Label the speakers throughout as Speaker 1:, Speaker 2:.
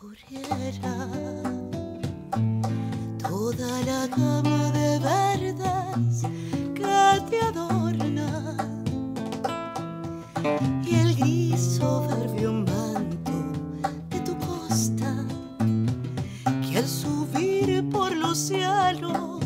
Speaker 1: recorriera toda la gama de verdes que te adorna. Y el gris soberbio manto de tu costa que al subir por los cielos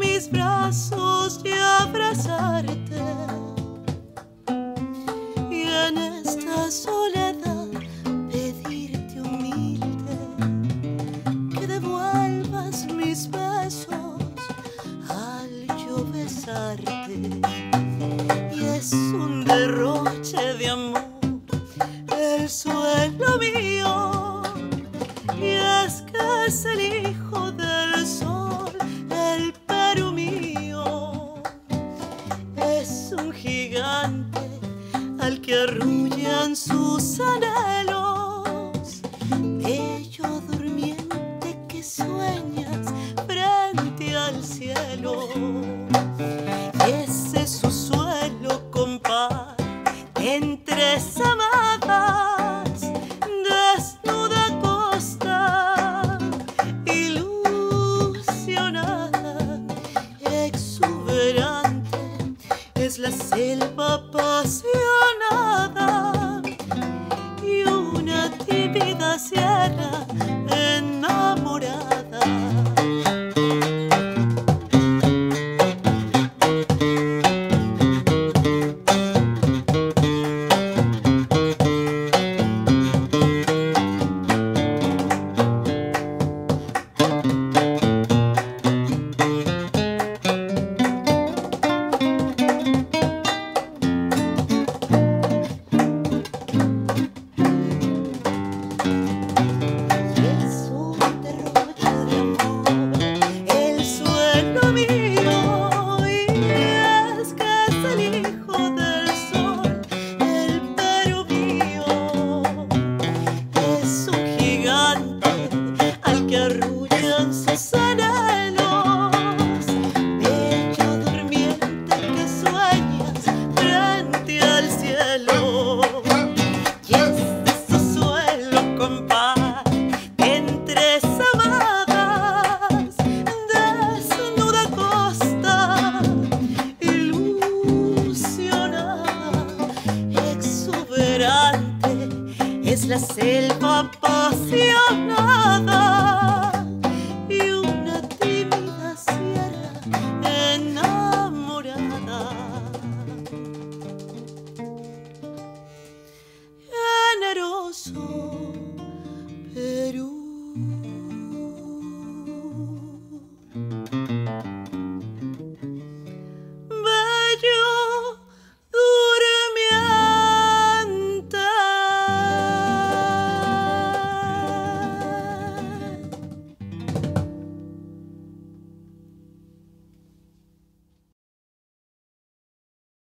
Speaker 1: mis brazos y abrazarte. Y en esta soledad que arrullan sus anhelos, bello durmiente que sueñas frente al cielo. Y ese su suelo, compás, entre amadas, desnuda costa, ilusionada, exuberante, es la selva. sierra la selva.